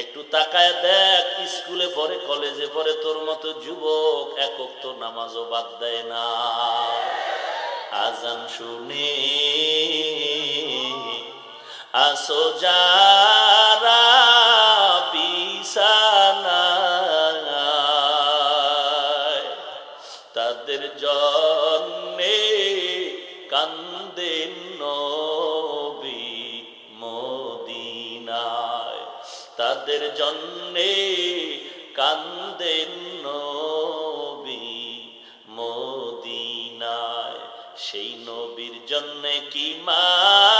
একটু তাকায় দেখ, স্কুলে পড়ে, কলেজে পড়ে, তোর মতো যুবক একক তো নামাজও বাদ দেয় না। আজান শুনে, আসো যারা তাদের জন্যে কান্দেন তাদের জন্যে কান্দেন নবী মদিনায়। সেই নবীর জন্যে কি মায়া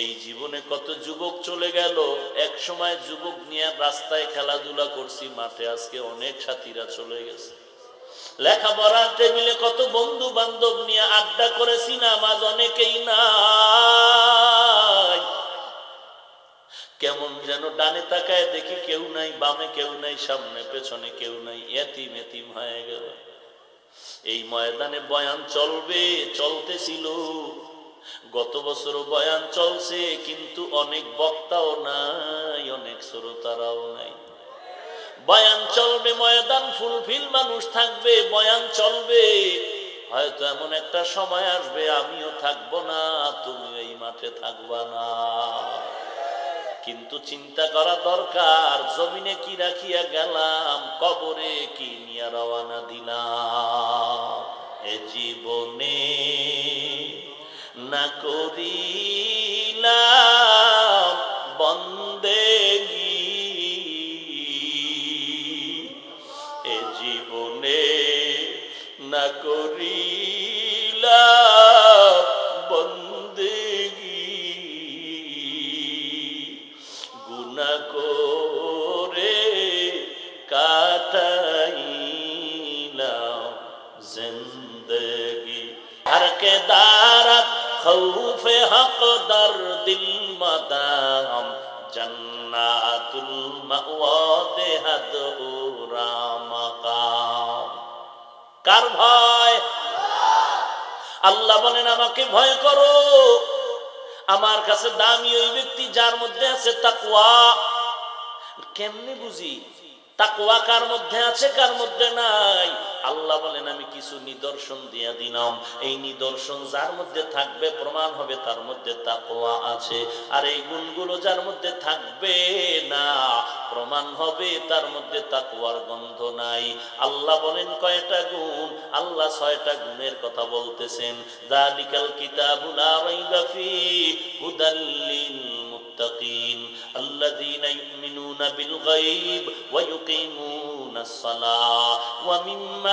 এই জীবনে কত যুবক চলে গেল, এক সময় যুবক নিয়ে রাস্তায় খেলাধুলা করছি, মাঠে আজকে অনেক সাথীরা চলে গেছে। লেখাপড়ার টেবিলে কত বন্ধু বান্ধব নিয়ে আড্ডা করেছি, নামাজ অনেকেই নাই। কেমন যেন ডানে তাকায় দেখি কেউ নাই, বামে কেউ নাই, সামনে, পেছনে কেউ নাই, এতিম এতিম হয়ে গেল। এই ময়দানে বয়ান চলবে, চলতেছিল। গত বছর বয়ান চলছে, কিন্তু অনেক বক্তাও নাই, অনেক শ্রোতারাও নাই। বয়ান চলবে, ময়দান ফুলফিল মানুষ থাকবে, বয়ান চলবে। হয়তো এমন একটা সময় আসবে, আমিও থাকব না তুমি এই মাঠে থাকবা না। কিন্তু চিন্তা করা দরকার, জমিনে কি রাখিয়া গেলাম, কবরে কি নিয়ে রওয়ানা দিলাম। এ জীবনে না করিলাম বন্দেগি এ জীবনে না করিলাম কার ভয়? আল্লাহ বলেন, আমাকে ভয় করো। আমার কাছে দামি ওই ব্যক্তি যার মধ্যে আছে তাকুয়া কেমনে বুঝি? তাকুয়া কার মধ্যে আছে, কার মধ্যে নাই? আল্লাহ বলেন আমি কিছু নিদর্শন দিয়া দিলাম এই নিদর্শন যার মধ্যে থাকবে প্রমাণ হবে তার মধ্যে তাকওয়া আছে আর এই গুণগুলো যার মধ্যে থাকবে না প্রমাণ হবে তার মধ্যে তাকওয়ার গন্ধ নাই আল্লাহ বলেন কয়টা গুণ আল্লাহ ছয়টা গুণের কথা বলতেছেন যালিকাল কিতাবুল লা রাইবা ফি হুদাল্লিল মুত্তাকিন الذين يؤمنون بالغيب ويقيمون الصلاة ومما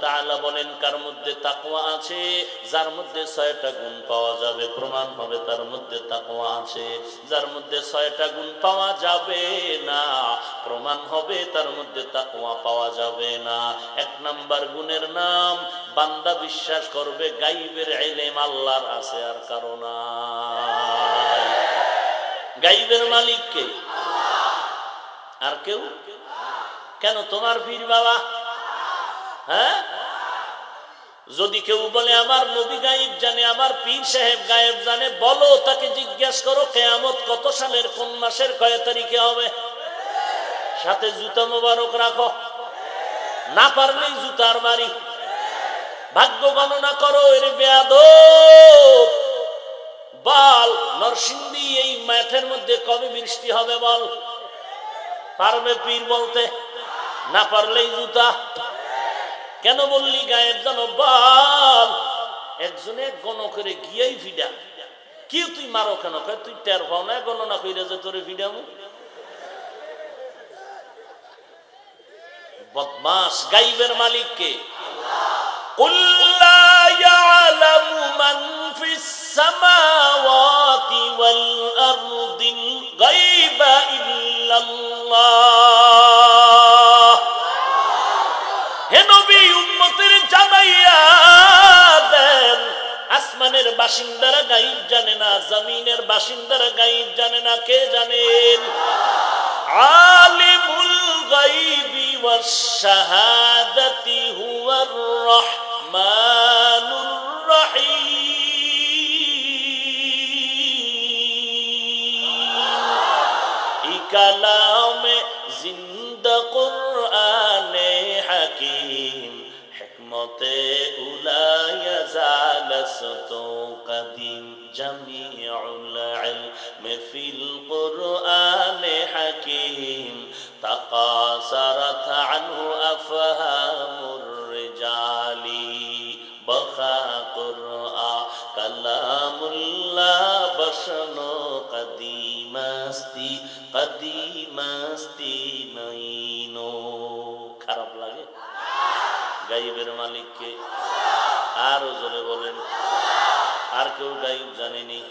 তাআলা বলেন, কার মধ্যে তাকওয়া আছে, যার মধ্যে ছয়টা গুণ পাওয়া যাবে, প্রমাণ হবে তার মধ্যে তাকওয়া আছে। যার মধ্যে ছয়টা গুণ পাওয়া যাবে না, প্রমাণ হবে তার মধ্যে তাকওয়া পাওয়া যাবে না। এক নাম্বার গুণের নাম, বান্দা বিশ্বাস করবে গাইবের এলেম আল্লাহর আছে আর কারণ গাইবের মালিক কে? আর কেউ? কেন তোমার পীর বাবা? হ্যাঁ? যদি কেউ বলে, আমার নবী গায়েব জানে, আমার পীর সাহেব গায়েব জানে, বলো, তাকে জিজ্ঞাসা করো, কেয়ামত কত সালের, কোন মাসের, কয় তারিখে হবে? সাথে জুতা মোবারক রাখো। না পারলেই জুতার বাড়ি ভাগ্য গণনা করো, এর বেয়াদ বল, নরসিংদী, এই মাঠের মধ্যে কবে বৃষ্টি হবে বল? পারবে পীর বলতে? না পারলেই জুতা। কেন বললি গায়েব জানো বাল? একজনে গণ করে গিয়েই ফিডা কি তুই মারো কেন? তুই টের পাও না, গণনা কইরা যে তোরে ফিডামু বদমাস, গাইবের মালিক কে? কুল্লা ইল্লাল্লাহ। আসমানের বাসিন্দারা গাইব জানে না, জমিনের বাসিন্দারা গাইব জানে না, কে জানেন আলিমুল গাইবি ওয়াস শাহাদাতি হুয়ার রহমানুর রহিম। কালামে জিন্দা কুরআনে হাকিম, হিকমতে উলায়া জালসত কদিম জামিউল ইলম ফিল কুরআনে হাকিম تقاصرت عنه أفهام الرجال بخا قرآن كلام الله بشن قديم استی قديم استی নইনো খারাপ লাগে গাইবের মালিককে আরও জোরে বলেন। আর কেউ গাইব জানেনি।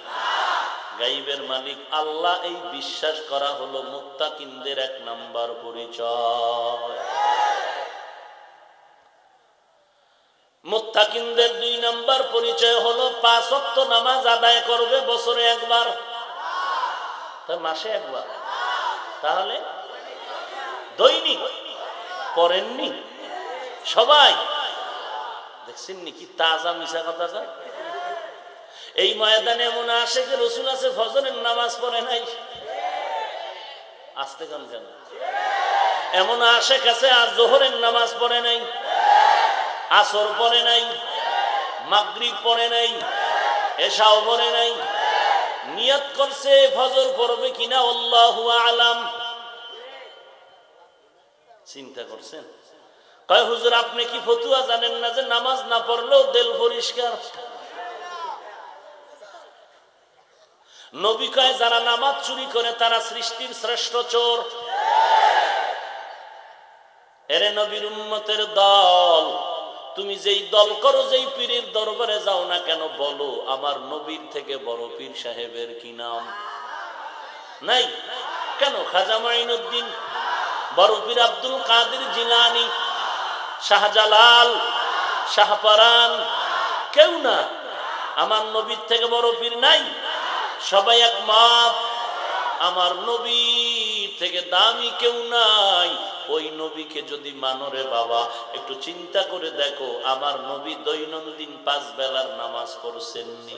গাইবের মালিক আল্লাহ এই বিশ্বাস করা হলো মুত্তাকিনদের এক নাম্বার পরিচয়। মুত্তাকিনদের দুই নাম্বার পরিচয় হলো পাঁচ নামাজ আদায় করবে বছরে একবার। মাসে একবার। তাহলে দৈনিক, পড়েননি? সবাই দেখছেন কি তাজা মিশা কথা কয় এই ময়দানে এমন আসে যে রসুল আছে, ফজরের নামাজ পড়ে নাই। আসতে কেন কেন এমন আসে কাছে আর জোহরের নামাজ পড়ে নাই। আসর পড়ে নাই। মাগরিব পড়ে নাই। এসাও পড়ে নাই। নিয়ত করছে, ফজর পড়বে কিনা, আল্লাহু আলাম। চিন্তা করছেন? কয়, হুজুর, আপনি কি ফতুয়া জানেন না যে নামাজ না পড়লেও দেল পরিষ্কার? নবী কয়, যারা নামাজ চুরি করে, তারা সৃষ্টির শ্রেষ্ঠ চোর। এরে নবীর উন্মতের দল, তুমি যেই দল করো, যেই পীরের দরবারে যাও না কেন, বলো, আমার নবীর থেকে বড় পীর সাহেবের কি নাম? নাই। কেন? খাজা মাইনুদ্দিন বড় পীর আব্দুল কাদের জিলানি। শাহজালাল, শাহপারান, কেউ না। আমার নবীর থেকে বড় পীর নাই। সবাই এক মাপ আমার নবী থেকে দামি কেউ নাই। ওই নবীকে যদি মানরে বাবা, একটু চিন্তা করে দেখো, আমার নবী দৈনন্দিন পাঁচ বেলার নামাজ পড়ছেননি।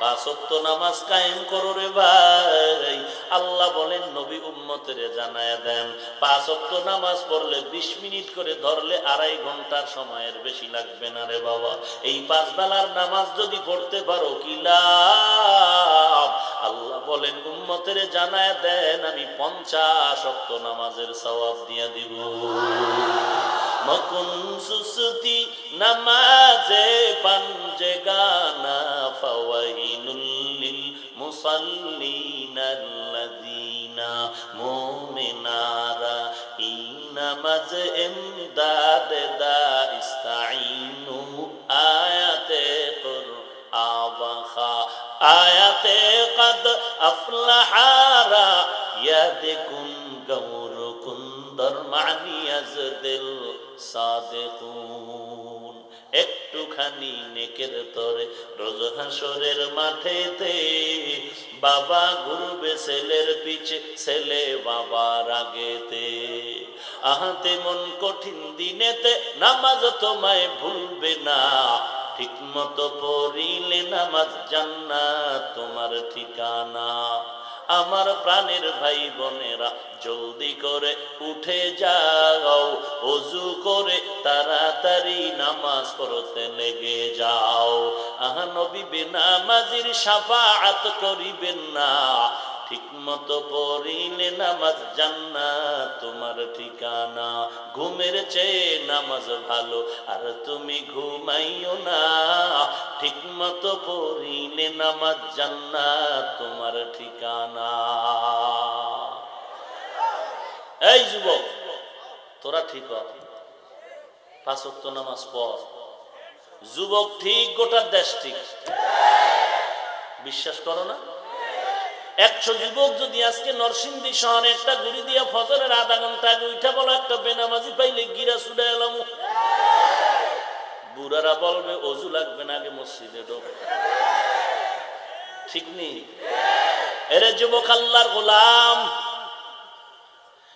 পাঁচত্ব নামাজ কায়েম করো রে ভাই। আল্লাহ বলেন, নবী উম্মতের জানায় দেন পাঁচত্ব নামাজ পড়লে বিশ মিনিট করে ধরলে আড়াই ঘণ্টার সময়ের বেশি লাগবে না রে বাবা। এই পাঁচ বেলার নামাজ যদি পড়তে পারো, কি লাভ? আল্লাহ বলেন, উম্মতের জানায় দেন, আমি পঞ্চাশ অক্ত নামাজের সওয়াব দিয়ে দিব। মকুন সুসুতি নামাজে পাঞ্জে গানা ফাওয়াইনুল মুসাল্লিনাল্লাযীনা মুমিনারা ইনামাজ ইমদাদ দা ইস্তাইনু আয়াতে কুরআন আয়াতে কদ আফলাহারা গৌরকুন দরমানি আজদিল সাদেকুন। একটুখানি নেকের তরে রোজ হাসরের মাঠেতে বাবা ঘুরবে ছেলের পিছে, ছেলে বাবার আগেতে। আহাতে মন কঠিন দিনেতে নামাজ তোমায় ভুলবে না। ঠিক মতো পড়িলে নামাজ জান্নাত তোমার ঠিকানা। আমার প্রাণের ভাই বোনেরা জলদি করে উঠে যাও, অজু করে তাড়াতাড়ি নামাজ পড়তে লেগে যাও। আহা নবী বেনামাজির সাফাআত করিবেন না। ঠিক মতো পড়িলে নামাজ জান্নাত তোমার ঠিকানা। ঘুমের চেয়ে নামাজ ভালো, আর তুমি ঘুমাইও না। ঠিক মতো পড়িলে নামাজ জান্নাত তোমার ঠিকানা। এই যুবক, তোরা ঠিক হ। নামাজ পড়। যুবক, ঠিক গোটা দেশ ঠিক। বিশ্বাস করো না? একশো যুবক যদি আজকে নরসিংদী শহরে একটা ঘুরি দিয়ে ফজরের আধা ঘণ্টা আগে উঠা বলো, একটা বেনামাজি পাইলে গিরা সুডে এলাম। বুড়ারা বলবে, অজু লাগবে না আগে মসজিদে ঢোক। ঠিক নেই? এরে যুবক, আল্লাহর গোলাম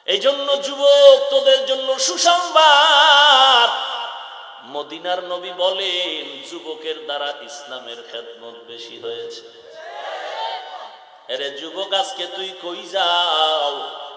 এই জন্য যুবক, তোদের জন্য সুসংবাদ। মদিনার নবী বলেন, যুবকের দ্বারা ইসলামের খেদমত বেশি হয়েছে। যুবক, আজকে তুই কই যাও?